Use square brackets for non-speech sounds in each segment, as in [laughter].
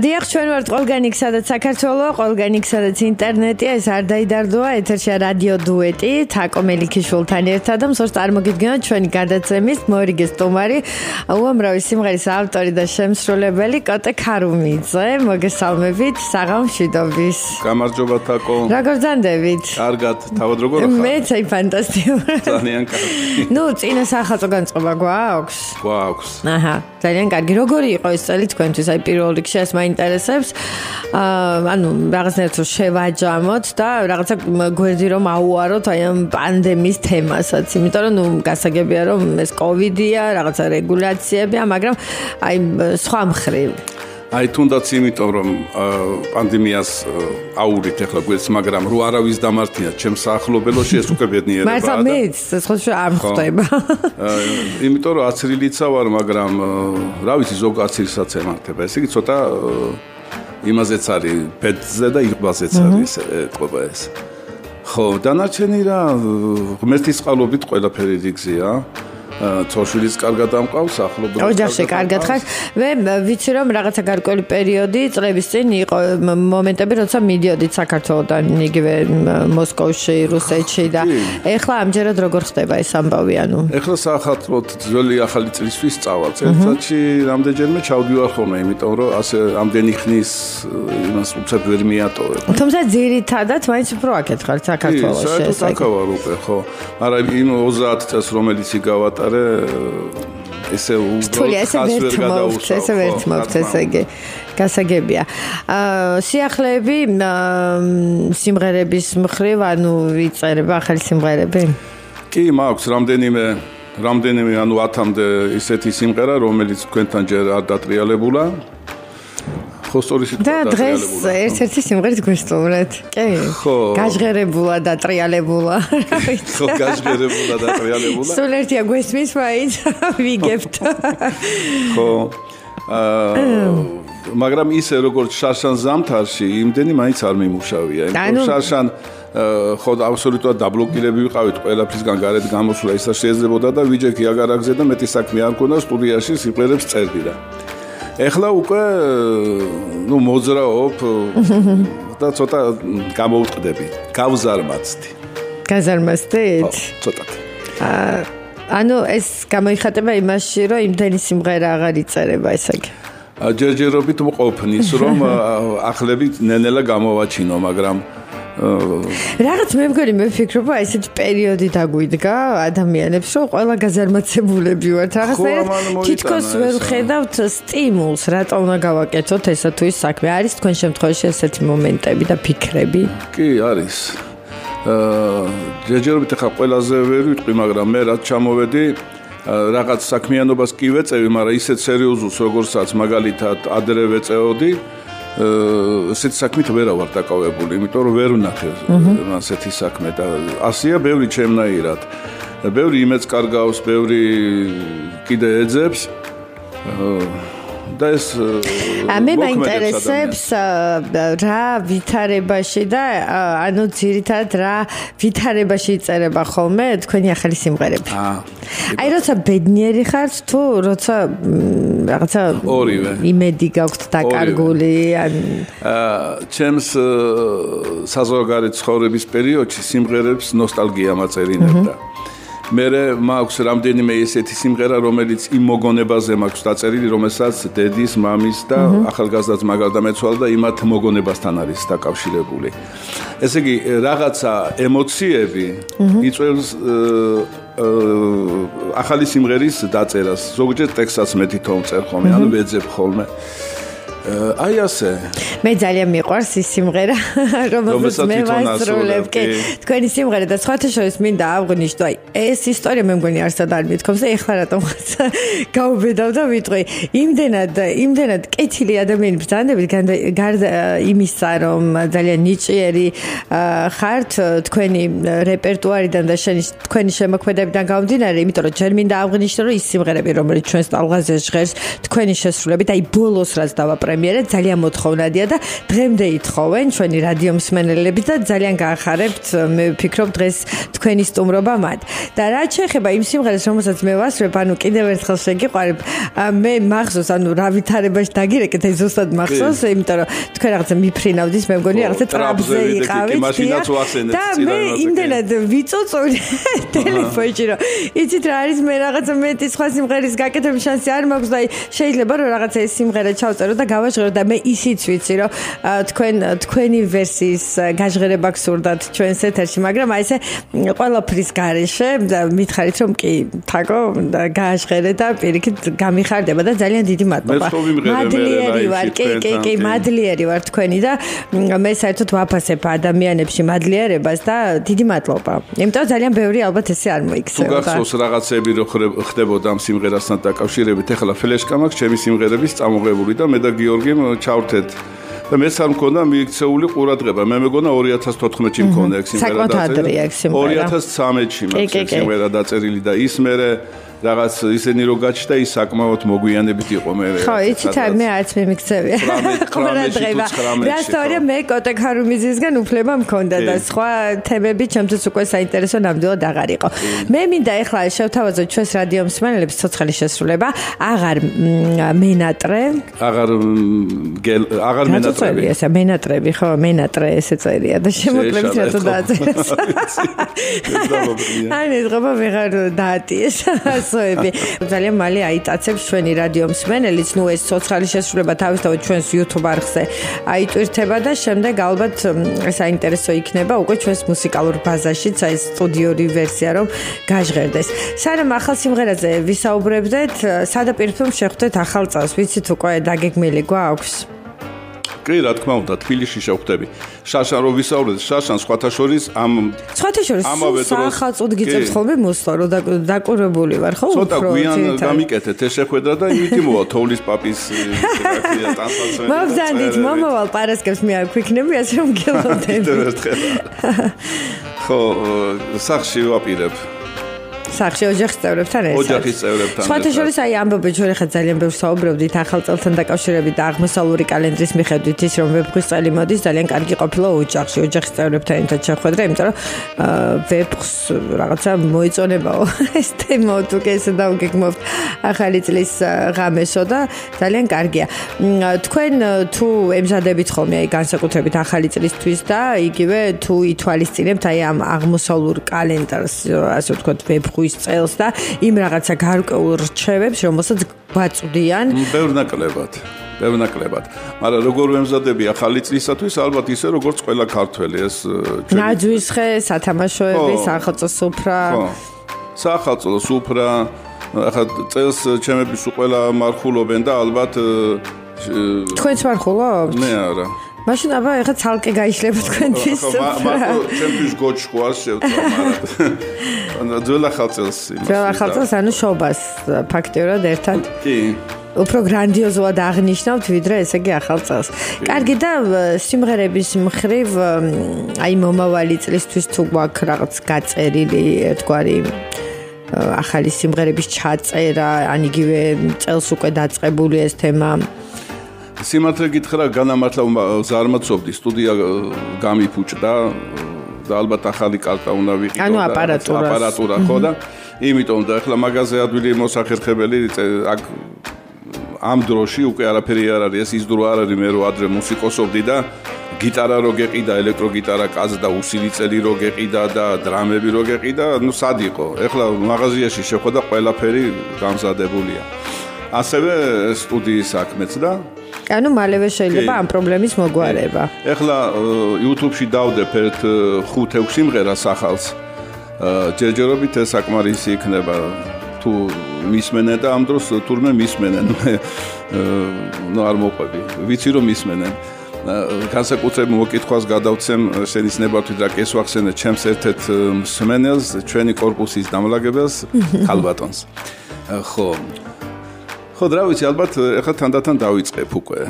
დიახ, ჩვენ ვართ ყველგან იქ, სადაც საქართველოა, ყველგან იქ, სადაც ინტერნეტია, ეს არ დაიდარდოა, ეთერშია რადიო დუეტი, თაკო მელიქიშვილთან ერთად და მსურს წარმოგიდგენთ ჩვენი გადაცემის მორიგე სტუმარი, უამრავი სიმღერის ავტორი და შემსრულებელი კოტე ქარუმიძე. მოგესალმებით, საღამშვიდობის. გამარჯობა თაკო. როგორ ძანდებით? კარგად, თავად როგორ ხარ? მეც აი ფანტასტიკური. ძალიან კარგი. [laughs] ნუ წინა სახალხო განწყობა გვაქვს? გვაქვს. აჰა, ძალიან კარგი. როგორი იყო ეს წელი თქვენთვის? აი პირველ რიგში ეს მაინტერესებს. აა ანუ რაღაცნაირად რომ შევაჯამოთ და რაღაცა გვერდი რომ აუაროთ აი ამ პანდემიის თემასაც, იმიტომ რომ ნუ გასაგებია რომ ეს კოვიდია, რაღაცა რეგულაციებია, მაგრამ აი სხვა მხრივ აი თუნდაც იმიტომ რომ პანდემიას აურით ახლა გვერდს, მაგრამ რო არავის დამართია ჩემს ახლობელოში ეს უკვე ბედნიერებაა. მაგრამ მეც ეს ხო არ ხვდება. [laughs] იმიტომ რომ აცრილიცა ვარ, მაგრამ რა ვიცი ზოგ აცრილსაც ემართება. ესე იგი ცოტა იმაზეც არის ბედზე და იღბაზეც არის ეთყობა ეს. ხო, დანარჩენი რა ღმერთის წყალობით ყველაფერი რიგზია. ცოშვილიც კარგად ამყავს, ახლობლად. ოჯახში კარგად ხარ. მე ვიცი რომ რაღაცა გარკვეული პერიოდი წლების წინ იყო მომენტები, როცა მიდიოდით საქართველოსთან, იგივე მოსკოვში, რუსეთში და ეხლა ამჯერად როგორ ხდება ეს ამბავი, ანუ? ეხლა საახალწლოდ ძველი ახალი წლისთვის წავალ. წელიწადში რამდენჯერმე ჩავდივარ ხოლმე, იმიტომ რომ ასე ამდენი ხნის იმას უცებ ვერ მიატოვებ. თუმცა ძირითადად მაინც უფრო აქეთ ხარ საქართველოში ეს. საერთოდ აქ ვარ უკვე, ხო. მაგრამ იმ 30 წელს რომელიც იგავატა არის ესე უბრალოდ ხას ვერ გადაუსვა ესე ვერც მოვთ ესე იგი გასაგებია. აა სიახლეები სიმღერების მხრივ ანუ ვიწერება ახალი სიმღერები? კი მაქვს რამდენიმე რამდენიმე ანუ 10-მდე ისეთი სიმღერა რომელიც თქვენთან ჯერ არ დატრიალებულა ხო სწორი სიტყვა და დღეს ერთ-ერთი სიმღერით გვესწავლეთ. კი. ხო. გაჟღერებულა და ტრიალებულა. [laughs] ხო, გაჟღერებულა და ტრიალებულა. სულ ერთია გვესმის მაინც [laughs] ვიგებთ. ხო. აა მაგრამ ისე როგორც შარშან ზამთარში იმდენი მაინც არ მიმუშავია. იმ შარშან ხო აბსოლუტურად დაბლოკირები ვიყავით ყველაფრისგან გარეთ გამოსვლა ისა შეიძლებოდა და ვიჯექი აგარაგზე და მეტი საქმე არ მქონდა სტუდიაში სიმღერებს წერდი და ეხლა უკვე ნუ მოძრაობ და ცოტა გამოუტყდები. გავზარმაცდი. გაზარმაცდით? ცოტა. აა ანუ ეს გამოიხატება იმაში, რომ იმდენი სიმღერა აღარ იწერება ესე იგი. ჯერჯერობით მყოფნის, რომ [laughs] ახლებით ნენელა გამოვაჩინო, მაგრამ რაღაც მე მგონი მე ვფიქრობ, აი ესეთ პერიოდი დაგვიდგა ადამიანებს, რომ ყველა გაზარმაცებულები ვართ. რაღაცა თითქოს ვერ ხედავთ სტიმულს, რატო უნდა გავაკეთოთ ესა თუ ის საქმე. არის თქვენ შემთხვევაში ესეთი მომენტები და ფიქრები? კი, არის. აა ჯერჯერობით ახლა ყველაზე ვერ ვიტყვი, მაგრამ მე რაც ჩამოვედი რაღაც საქმიანობას კი ვეწევი, მაგრამ ისეთ სერიოზულს როგორცაც მაგალითად ადრე ვეწეოდი, ესეთი საქმით ვერ ვარ დაკავებული, იმიტომ რომ ვერ ვნახე ასეთი საქმე და ასია ბევრი ჩემნაირად. ბევრი იმეც კარგავს, ბევრი კიდე ეძებს. და ეს მე მაინტერესებს რა ვითარებაში და ანუ ძირითადად რა ვითარებაში იწერება ხოლმე თქვენი ახალი სიმღერები. აი როცა ბედნიერი ხართ თუ როცა რაღაცა ორივე. იმედი გაქვთ დაკარგული ან ჩემს საზოგადოების ცხოვრების პერიოდში სიმღერებს ნოსტალგია მაწერინებდა. მე მაქვს რამდენიმე ესეთი სიმღერა, რომელიც იმ მოგონებაზე მაქვს დაწერილი, რომელსაც დედის, მამის და ახალგაზრდაც მაგალდა მეცვალა და იმათ მოგონებასთან არის დაკავშირებული. ესე იგი, რაღაცა ემოციები იწვევს ახალი სიმღერის დაწერას. ზოგჯერ ტექსტსაც მე თვითონ წერ ხოლმე, ანუ ვეძებ ხოლმე. აი ასე. მე ძალიან მიყვარს ის სიმღერა, [laughs] რომელსაც მე ვასრულებ. კი, თქვენი სიმღერა და სხვათა შორის მინდა აღვნიშნო, აი ეს ისტორია მე მგონი არსად არ მithkoms და ეხლა რატომ [laughs] გაუბედავ და ვიტყვი, იმდენად იმდენად კეთილი ადამიანები ბრძანდებით გარდა იმისა, რომ ძალიან ნიჭიერი ხართ თქვენი რეპერტუარიდან და შენი თქვენი შემოქმედებიდან გამომდინარე, იმიტომ რომ ჯერ მინდა აღვნიშნო, რომ ის სიმღერები, რომელიც ჩვენს ტალღაზე ჟღერს, თქვენი შესრულებით, აი ბოლოს რაც დავაპრე პრემიერა ძალიან მოთხოვნადია და დღემდე ითხოვენ ჩვენი რადიო მსმენელები და ძალიან გაახარებთ მე ვფიქრობ დღეს თქვენი სტუმრობა მათ. და რა შეეხება იმ სიმღერას რომელსაც მე ვასწრებ ანუ კიდევ ერთხელ შეგიყვარებ მე მახსოვს ანუ რა ვითარებაში დაგირეკეთ ეს ზუსტად მახსოვს იმიტომ რომ თქვენ რაღაცა მიფრინავდით მე მგონი რაღაცა ტრაბზე იყავით და მე იმდენად ვიწოწოლი [laughs] ტელეფონში რომ იცით რა არის მე რაღაცა მეტი სხვა სიმღერის გაკეთების შანსი არ მაქვს და შეიძლება რომ რაღაცა ეს სიმღერა ჩავწერო და გავაჟღერო და მე ისიც ვიცი რომ თქვენ თქვენი ვერსიის გაჟღერება გსურდათ ჩვენს ეთერში მაგრამ აი ესე ყველაფრის გარეშე მითხარით რომ კი თაკო გააჟღერე და პირიქით გამიხარდება და ძალიან დიდი მადლობა. მადლიერი ვარ კი კი კი მადლიერი ვარ თქვენი და მე საერთოდ ვაფასებ ადამიანებში მადლიერებას და დიდი მადლობა. იმიტომ ძალიან ბევრი ალბათ ესე არ მოიქცევა თუ გახსოვს რაღაცები რო ხდებოდა ამ სიმღერასთან დაკავშირებით ეხლა ფლეშკა მაქვს ჩემი სიმღერების წამოღებული და მე და გიორგი ჩავრთეთ და მეც არ მქონდა მიიქცეული ყურადღება. მე მეგონა 2014-ში მქონდა ეს სიმღერა დაწერილი. 2013-ში მაქვს ეს სიმღერა დაწერილი და ის მე რაღაც ისენი რო გაჩნდა ის საკმაოდ მოგვიანებით იყო მე ხო იცით აი მე არც მე მიქცევია ყურადღება რა სწორია მე კოტე ქარუმიზისგან უფლება მქონდა და სხვა თემები ჩემთვის უკვე საინტერესო ნამდვილად აღარ იყო მე მინდა ეხლა შევთავაზო ჩვენს რადიო მსმენელებს ცოცხალი შესრულება აღარ მენატრე აღარ აღარ მენატრები ესა მენატრები ხო მენატრე ესე წერია და შემოკლებით რატო დააწერეს აი ეს ღობა ვეღარ დაატიეს ასოები. ძალიან მალე აიტაცებს ჩვენი რადიო მსმენელიც, ნუ ეს სოციალური შესრულება თავისთავად ჩვენს YouTube არხზე აიტვირთება და შემდეგ ალბათ საინტერესო იქნება უკვე ჩვენს მუსიკალურ ბაზაშიც აი სტუდიური ვერსია რომ გაჟღერდეს. სანამ ახალ სიმღერაზე ვისაუბრებდეთ, სადაპირფილმ შეხვდეთ ახალ წელს, ვიცით უკვე დაგეგმილი გვაქვს? კი, რა თქმა უნდა, თბილისში შევხვდები. შაშან რო ვისაუბრეთ, შაშან სხვათა შორის ამ სხვათა შორის სახელწოდ გიწევს ხოლმე მოსვლა, რომ დაკურებული ვარ, ხო? ცოტა გვიან გამიკეთეთ ეს შეხვედრა და იმითი მოვა თოვლის პაპის [laughs] რეაქცია ტანსაცმელი. მოგზანდით, მომავალ პარასკევს მე არ გვიქნები, ასე [laughs] რომ გელოდები. [laughs] ხო, სახში ვაპირებ. სახში ოჯახის წევრებთან ერთად. ოჯახის წევრებთან. სხვათა შორის აი ამბობი ჩვენ ხა ძალიან ბევრ საუბრობდით ახალ წელთან დაკავშირებით და აღმოსავლური კალენდრის მიხედვით ის რომ ვეფხვის წელი მოდის ძალიან კარგი ყოფილა ოჯახში ოჯახის წევრებთან ერთად შეხვედრა, იმიტომ რომ ვეფხს რაღაცა მოიწონებაო [laughs] ეს თემა თუ კესე დავგეგმობთ ახალი წლის ღამესო და ძალიან კარგია. თქვენ თუ ემზადებით ხოლმე აი განსაკუთრებით ახალი წლისთვის და იგივე თუ ითვალისწინებთ აი ამ აღმოსავლურ კალენდარს ასე ვთქვათ ვეფხვის თვის წელს და იმ რაღაცა გარკვეულ რჩევებს, რომელსაც გვაწვდიან. ბევრნაკლებად. ბევრნაკლებად. მაგრამ როგორ ვემზადები ახალი წლისათვის, ალბათ ისე როგორც ყველა ქართველი ეს ნაძვის ხე, სათამაშოები, სახელმწიფო სუფრა. ხო. სახელმწიფო სუფრა. ახლა წელს ჩემები სულ ყველა მარხულობენ და ალბათ თქვენც მარხულობთ? მე არა. მაშინ აბა ეხა ცალკე გაიშლება თქვენთვის. მარტო ჩემთვის გოჩქო არ შევწვა, მაგრამ ძველახალწელს იმას. ძველახალწელს ანუ შობას ფაქტიურად ერთად. კი. უფრო გრანდიოზულად აღნიშნავთ, ვიდრე ესე იგი ახალ წელს. კარგი და სიმღერების მხრივ აი მომავალი წლისთვის თუ გვაქვს რაღაც გაწერილი ერთგვარი ახალი სიმღერების ჩაწერა, ან იგივე წელს უკვე დაწყებული ეს თემა. აა სიმართლე გითხრა განამართლა ზარმაცობდი სტუდია გამიფუჭდა და ალბათ ახალი კარტა უნდა ვიყიდო ანუ აპარატურა აპარატურა ხო და იმიტომ და ახლა მაღაზია ადვილი მოსახერხებელი აქ ამ დროში უკვე არაფერი არ არის. ეს ის დრო არ არის მე რო ადრე მუსიკოსობდი და გიტარა რო გეყიდა ელექტროგიტარა კაც და უსილიწელი რო გეყიდა და დრამები რო გეყიდა ნუ სად იყო? ახლა მაღაზიაში შეხვდა ყველაფერი გამზადებულია ასევე სტუდიის საქმეც და ანუ მალევე შეიძლება ამ პრობლემის მოგვარება. ეხლა YouTube-ში დავდებ ერთ 5-6 სიმღერას ახალს. ჯერჯერობით ეს საკმარისი იქნება თუ მისმენენ და ამ დროს თურმე მისმენენ. [laughs] ნუ არ მოყვები. ვიცი რომ მისმენენ. განსაკუთრებით მოკითხვას გადავცემ შენის ნებართვით რა კესვახსენე ჩემს ერთ-ერთ მსმენელს, ჩვენი корпуსის დამლაგებელს, [laughs] ქალბატონს. ხო, ხო და რა ვიცი ალბათ ახლა თანდათან დავიწყებ უკვე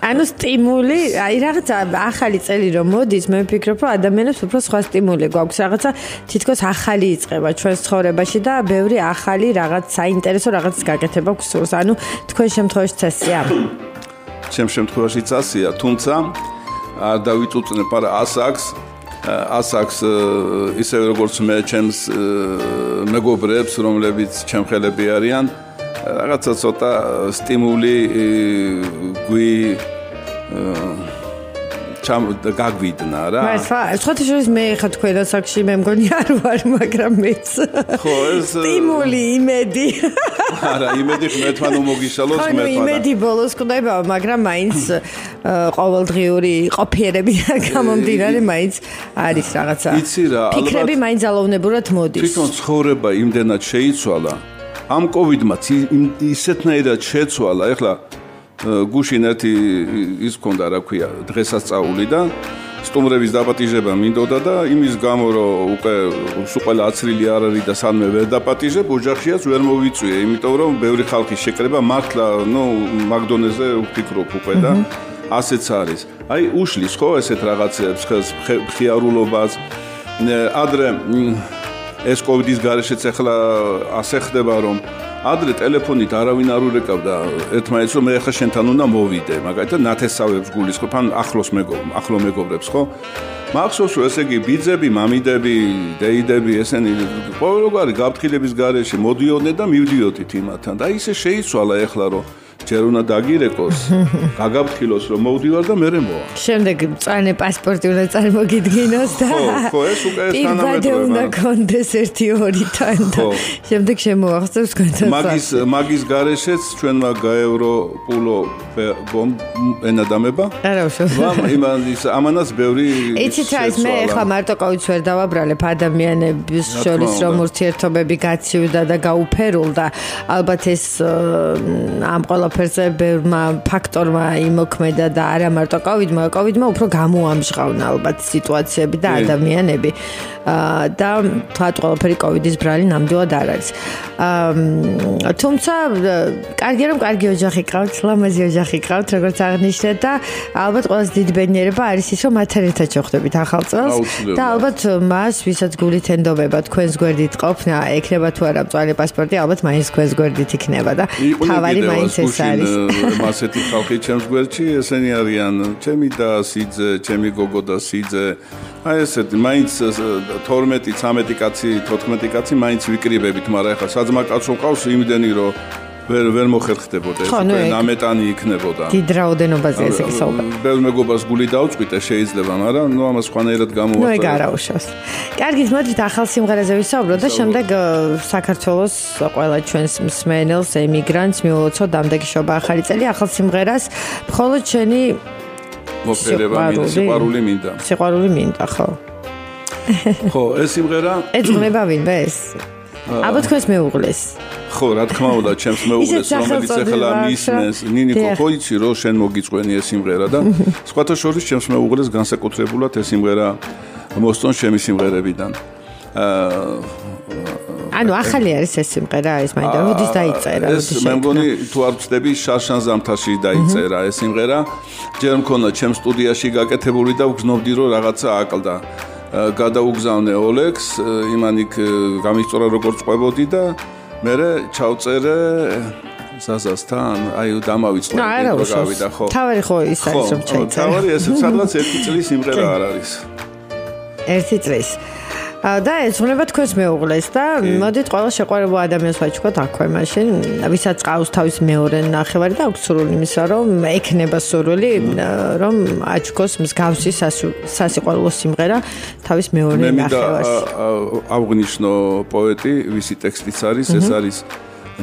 ანუ სტიმული, აი რაღაცა ახალი წელი რომ მოდის, მე ვფიქრობ, რომ ადამიანებს უფრო სხვა სტიმული გვაქვს, რაღაცა თითქოს ახალი იწება ჩვენს ცხოვრებაში და ბევრი ახალი რაღაც საინტერესო რაღაც გაკეთება გვსურს. ანუ თქვენ შემთხვევაში წესია. ჩემ შემთხვევაში წასია, თუმცა არ დავიწუწნე, პარა ასაკს ასაკს ისე როგორც მე ჩემს მეგობრებს, რომლებიც ჩემ ხელები არიან, რაღაცა ცოტა სტიმული გვი ჩამ გაგვიდნა რა. მე სხვათა შორის მე ხა თქვენ ასაკში მე მგონი არ ვარ, მაგრამ მეც. ხო, ეს სტიმული, იმედი. არა, იმედი მე თან უმოგიშალოს მე თან. ხო, იმედი ბოლოს ყდება, მაგრამ მაინც ყოველდღიური ყოფიერები გამომდინარე მაინც არის რაღაცა. იცი რა, ალბათ ფიქრები მაინც ალოვნებურად მოდის. თვითონ ცხოვრება იმდენად შეიცვალა. ამ კოვიდმაც ისეთნაირად შეცვალა, ეხლა გუშინ ერთი ის ქონდა რა ქვია დღესასწაული და სტუმრების დაპატიჟება მინდოდა და იმის გამო რომ უკვე სულ ყველა აცრილი არ არის და სანმე ვერ დაპატიჟებ ოჯახშიაც ვერ მოვიწვიე იმიტომ რომ ბევრი ხალხი შეკრება მართლა ნუ მაგდონეზე ვფიქრობ უკვე და ასეც არის. აი უშლის ხო ესეთ რაღაცებს ხელს ხიარულობას ადრე ეს კოვიდის გარეშეც ახლა ასე ხდება რომ ადრე ტელეფონით არავინ არ ურეკავდა. ერთმანეთს რომ მე ახლა შენთან უნდა მოვიდე მაგალითად ნათესავებს გულისხმობ ან ახლოს მეგობრებს ახლო მეგობრებს ხო? მახსოვს რომ ესე იგი ბიძები მამიდები დეიდები ესენი ყოველგვარი გაფრთხილების გარეშე მოდიოდნენ და მივდიოდით იმათთან და ისე შეიცვალა ახლა რომ ჯერ უნდა დაგირეკოს, გაგაფრთხილოს რომ მოვდივარ და მერე მოვა. შემდეგ წანე პასპორტი უნდა წარმოგიდგინოს და ხო, ხო, ეს უკვე თანამედროვე. უნდა კონდეს 1-2 თან და შემდეგ შემოახსოვს კონდეს. მაგის მაგის გარეშეც ჩვენმა გაევრო პულო ბომ ენადამება. არა უშავს. ვამ იმან ის ამანაც ბევრი იცით რა ის მე ხა მარტო კოვიდს ვერ დავაბრალებ ადამიანების შორის რომ ურთიერთობები გაცივდა და გაუფერულდა. ალბათ ეს ამ ყველა ყველაფერზე ბევრმა ფაქტორმა იმოქმედა და არა მარტო კოვიდმა, კოვიდმა უფრო გამოამჟღავნა ალბათ სიტუაციები და ადამიანები. აა და თქვათ ყველაფერი კოვიდის ბრალი ნამდვილად არ არის. აა თუმცა კარგია რომ კარგი ოჯახი ყავთ, ლამაზი ოჯახი ყავთ, როგორც აღნიშნეთ და ალბათ ყველაზე დიდი ბედნიერება არის ის, რომ მათ ერთად შეხვდებით ახალ წელს და ალბათ მას, ვისაც გულით ენდობება, თქვენს გვერდით ყოფნა, ექნება თუ არა მწვანე პასპორტი, ალბათ მაინც თქვენს გვერდით იქნება და თავარი მაინც ეს არის. მასეთი ხალხი ჩემს გვერდში, ესენი არიან ჩემი და სიძე, ჩემი გოგო და სიძე. აი ესეთი მაინც 12 13 კაცი 14 კაცი მაინც ვიკრიბებით მაგრამ ახლა საძმა კაცო ყავს იმდენი რომ ვერ ვერ მოხერხდებოდა ეს უკვე ნამეტანი იქნებოდა. დიდ რაოდენობაზე ესე კი საუბარი ბევრ მეგობას გული დაუწყვიტე შეიძლება მაგრამ ნუ ამას ხანერად გამოვაწყო ნუ ეგ არაუშავს. კარგი მოდით ახალ სიმღერაზე ვისაუბროთ და შემდეგ საქართველოს ყველა ჩვენს მსმენელს ემიგრანტს მიულოცოთ ამდენი შობა ახალი წელი ახალ სიმღერას. მხოლოდ შენი მოფერება მინდა სიყვარული მინდა. სიყვარული მინდა ხო. [laughs] ხო, ეს სიმღერა ეძღვნება ვინმე ეს? აბა. თქვენს მეუღლეს. ხო, რა თქმა უნდა, ჩემს [laughs] მეუღლეს, რომელიც ახლა მისმენს, ნინიკო, ხო იცი, რომ შენ მოგიწვენი ეს სიმღერა და [laughs] სხვათა შორის ჩემს მეუღლეს განსაკუთრებულად ეს სიმღერა მოსწონ ჩემი სიმღერებიდან. აა ანუ ახალი არის ეს სიმღერა ეს მაინდა როდის დაიწერა ეს მე მგონი თუ არ ვწდები შარშან ზამთარში დაიწერა ეს სიმღერა. ჯერ მქონდა ჩემ სტუდიაში გაკეთებული და ვგზნობდი რომ რაღაცა აკლდა გადაუგზავნე ოლექს, იმანიკ გამიწორა როგორც ყვებოდი და მე ჩავწერე საზასთან, აი დამავიწყე და გავიდა ხო. თავი ხო ის არის რომ ჩაიწერე. თავი ეს სადღაც ერთი წლის სიმღერა არ არის. [laughs] ერთი წლის. და ეცვნება თქვენს მეუღლეს და მოდით ყველა შეყვარებულ ადამიანს ვაჩქოთ აქვე მაშინ. ვისაც ყავს თავის მეორე ნახევარი და აქვს სურვილი იმისა რომ ექნება სურვილი რომ აჩქოს მსგავსი სასიყვარულო სიმღერა თავის მეორე ნახევარს. აღნიშნო პოეტი ვისი ტექსტიც არის ეს არის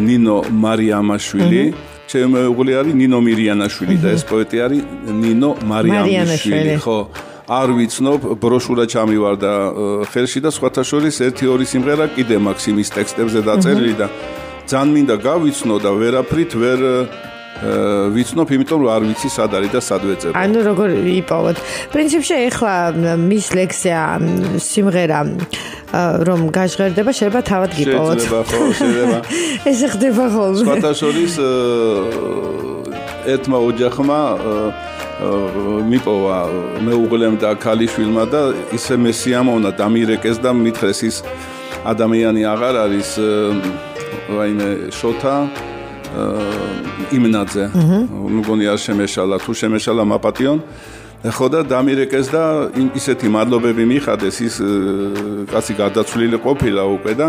ნინო მარიამაშვილი. ჩემი მეუღლე არის ნინო მირიანაშვილი და ეს პოეტი არის ნინო მარიამაშვილი. ხო არ ვიცნობ ბროშურა ჩამივარდა ხელში და სხვათა შორის 1-2 სიმღერა კიდე მაქსიმის ტექსტებზე დაწერილი და ძალიან მინდა გავიცნო და ვერაფრით ვერ ვიცნობ, იმიტომ რომ არ ვიცი სად არის და სად ვეწებ. ანუ როგორ იპოვოთ. პრინციპში ეხლა მის ლექსია სიმღერა რომ გაჟღერდება, შეიძლება თავად გიპოვოთ. შეიძლება ხო, შეიძლება. [laughs] ეს ხდება ხოლმე. სხვათა შორის ერთმა ოჯახმა მიპოვა მეუღლემ და ქალიშვილმა და ისე მესიამოვნა დამირეკეს და მithres ის ადამიანი აღარ არის რაიმე შოთა იმნაძე. მგონი არ შემეშალა, თუ შემეშალა მაპატიონ. ხო და დამირეკეს და ისეთი მადლობები მიხადეს ის კაცი გადაცვლილი ყოფილა უკვე და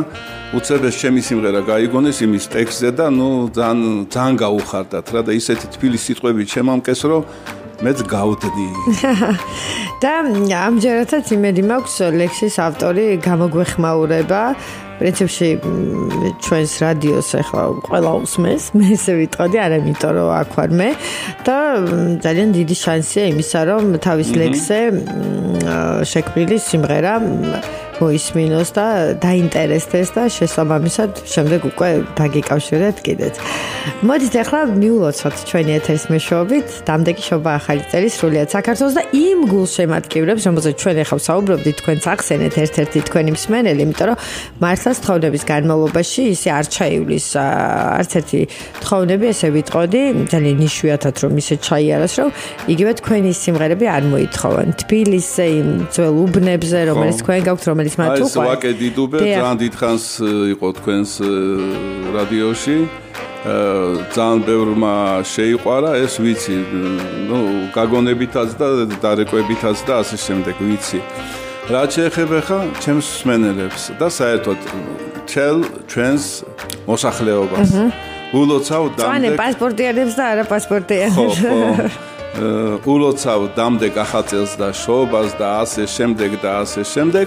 უცებ ეს ჩემი სიმღერა გაიგონეს იმის ტექსტზე და ნუ ძალიან ძალიან გაუხარდათ რა და ისეთი თბილი სიტყვები ჩემამკეს რომ მეც გავდნი. [laughs] და ამჯერადაც იმედი მაქვს ლექსის ავტორი გამოგვეხმაურება პრინციპში ჩვენს რადიოს ახლა ყველა უსმენს, მე ესე ვიტყოდი, არა იმიტომ რომ აქ ვარ მე. და ძალიან დიდი შანსია იმისა, რომ თავის ლექსზე შექმნილი სიმღერა მოისმინოს და დაინტერესდეს და შესაბამისად შემდეგ უკვე დაგიკავშირეთ კიდეც. მოდით ახლა მიულოცოთ ჩვენი ეთერის მეშვეობით, დამდეგი შობა ახალი წელი სრულიად საქართველოს და იმ გულშემატკივრებს, რომელზეც ჩვენ ახლა საუბრობდით, თქვენ სახსენეთ ერთ-ერთი თქვენი მსმენელი, იმიტომ რომ მართლაც თხოვნების განმავლობაში ისე არ ჩაივლის არც ერთი თხოვნები, ესე ვიტყოდი, ძალიან ნიშვიათად რომ ისე ჩაიარას, რომ იგივე თქვენი სიმღერები არ მოითხოვენ. თბილისზე იმ ძველ უბნებზე, რომელიც თქვენ გაქვთ, რომელიც არის მათ უკვე. აი, ვაკე დიდუბე, ძალიან დიდხანს იყო თქვენს რადიოში. ძალიან ბევრმა შეიყვარა ეს ვიცი. ნუ გაგონებითაც და დარეკვებითაც და ასე შემდეგ ვიცი. რა შეეხება ხა ჩემს სმენელებს და საერთოდ თელ ჩვენს მოსახლეობას. ულოცავ დამდეგ. წვანე პასპორტიანებს და არა პასპორტიანებს. ხო, ხო. ულოცავ დამდეგ ახალწელს და შობას და ასე შემდეგ და ასე შემდეგ.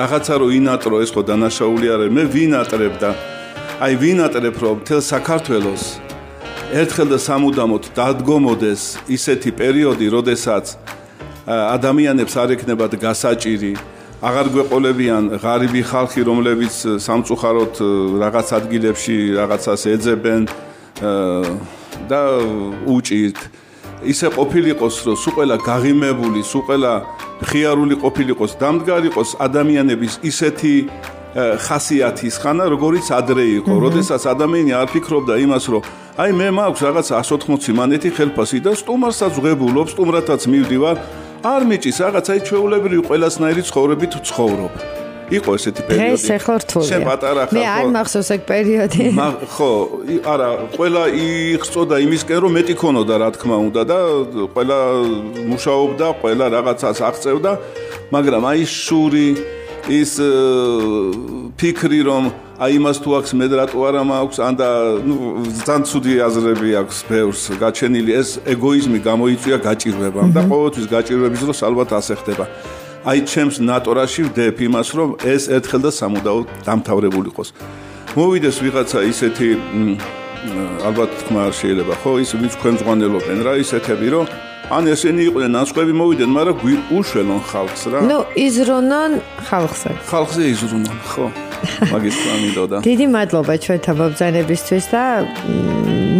რაღაცა რო ინატრო ეს ხო დანაშაული არის. მე ვინატრებ და აი ვინატრებ რომ თელ საქართველოს ერთხელ და სამუდამოდ დადგომოდეს ისეთი პერიოდი როდესაც ადამიანებს არ ექნებათ გასაჭირი. აღარ გვეყოლებიან ღარიბი ხალხი რომლებიც სამწუხაროდ რაღაც ადგილებში რაღაცას ეძებენ და უჭირთ. ისე ყოფილიყოს რომ სულ ყველა გაღიმებული, სულ ყველა ხიარული ყოფილიყოს, დამდგარიყოს ადამიანების ისეთი ხასიათის ხანა, როგორიც ადრე იყო, როდესაც ადამიანი არ ფიქრობდა იმას, რომ აი მე მაქვს რაღაც 180 მანეთი ხელფასი და სტუმარსაც ვღებულობ, სტუმრათაც მივდივარ, არ მიჭის რაღაცა ჩვეულებრივი ყველასნაირი ცხოვრებით ცხოვრობ. იყო ესეთი პერიოდი. ეს ახლა რთულია. შენ პატარა ხარ. მე არ მახსოვს ეგ პერიოდი. [laughs] ხო, არა, ყველა იხწოდა იმისკენ რომ მეტი ქონოდა რა თქმა უნდა და ყველა მუშაობდა, ყველა რაღაცას აღწევდა, მაგრამ აი შური ის ფიქრი რომ აი იმას თუ აქვს მე რატო არა მაქვს ან და ნუ ძალიან ცუდი აზრები აქვს ბევრს გაჩენილი ეს ეგოიზმი გამოიწვია გაჭირვებამ და ყოველთვის გაჭირვების დროს ალბათ ასე ხდება. აი ჩემს ნატორაში ვდებ იმას რომ ეს ერთხელ და სამუდაოდ დამთავრებულიყოს მოვიდეს ვიღაცა ისეთი ალბათ თქმა შეიძლება ხო? ის ვინც თქვენ ზღვანელობენ რა ისეთები რომ ან ესენი იყვნენ ნაცვლები მოვიდნენ მაგრამ უშველონ ხალხს რა. ნუ იზრონან ხალხზე. ხალხზე იზრონან ხო. მაგის პლანიდოდა [laughs] დიდი მადლობა ჩვენთან მობზანებისთვის და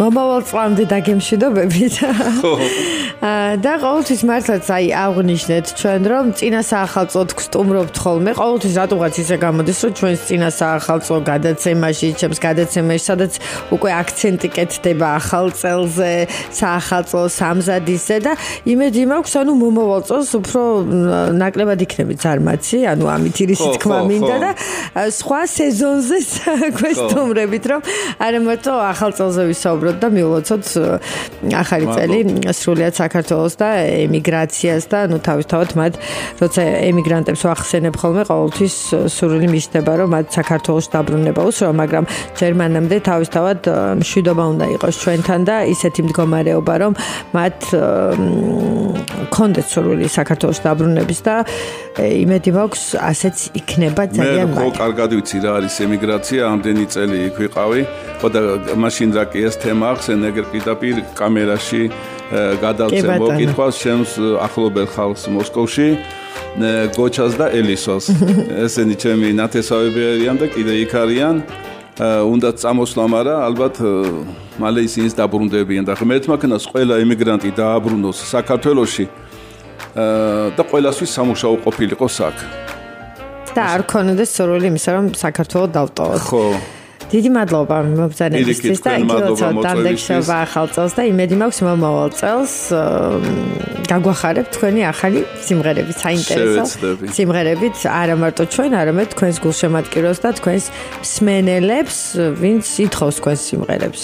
მომავალ წლამდე დაგემშვიდობებით. [laughs] ხო. [laughs] და ყოველთვის მართლაც აი აღნიშნეთ ჩვენ რომ წინა საახალწოდ გსტუმრობთ ხოლმე. ყოველთვის რატოღაც ისე გამოდის რომ ჩვენს წინა საახალწო გადაცემაში ჩემს გადაცემაში სადაც უკვე აქცენტი კეთდება ახალ წელზე საახალწო სამზადისზე და იმედი მაქვს ანუ მომავალ წელს უფრო ნაკლებად იქნება ზარმაცი ანუ ამით ირისი თქმა მინდა და სხვა სეზონზე [laughs] გვესტუმრებით რომ არა მარტო ახალ წელზე ვისაუბროთ და მიულოცოთ ახალი წელი სრულიად საქართველოს და ემიგრაციას და ნუ თავისთავად მათ როცა ემიგრანტებს ვახსენებ ხოლმე ყოველთვის სურვილი მიშდება რომ მათ საქართველოს დაბრუნება უსრო მაგრამ ჯერმანამდე თავისთავად მშვიდობა უნდა იყოს ჩვენთან და ისეთი მდგომარეობა რომ მათ კონდეთ სურვილი საქართველოს დაბრუნების და იმედი მაქვს ასეც იქნება ძალიან მე ხო კარგად ვიცი რა არის ემიგრაცია ამდენი წელი იქ ვიყავი. ხო და მაშინ რა კი ეს თემა ახსენ ეგერ პირდაპირ კამერაში გადავწე მოკითხვას ჩემს ახლობელ ხალხს მოსკოვში გოჩას და ელისოს. [laughs] ესენი ჩემი ნათესავები არიან და კიდე იქ არიან უნდა წამოსვლამ არა ალბათ მალე ისინი დაბრუნდებიან და ღმერთმა ქნას ყველა იმიგრანტი დააბრუნოს საქართველოში და ყველასთვის სამუშაო ყოფილიყო საქ და არ ქონოდეს სურვილი იმისა რომ საქართველოს დავტოვოს ხო დიდი მადლობა მობრძანებისთვის და იქილოცავ დამდეგშობა ახალ წელს და იმედი მაქვს მომავალ წელს გაგვახარებ თქვენი ახალი სიმღერები საინტერესო სიმღერებით. არა მარტო ჩვენ არამედ თქვენს გულშემატკივრებს და თქვენს მსმენელებს ვინც ითხოვს თქვენს სიმღერებს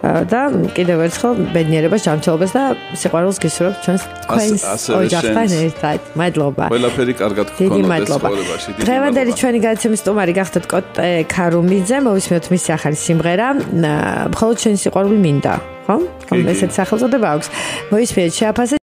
და კიდევ ერთხელ ბედნიერებას ჯანმრთელობას და სიყვარულს გისურვებ ჩვენს თქვენს ოჯახთან ერთად. მადლობა. ყველაფერი კარგად გქონდეთ ცხოვრებაში. დღევანდელი ჩვენი გადაცემის სტუმარი გახდათ კოტე ქარუმიძე, მოვისმენთ მისი ახალი სიმღერა. მხოლოდ ჩვენი სიყვარული მინდა, ხო? ამ ესეთ სახელწოდება აქვს. მოვისმენთ შეაფასე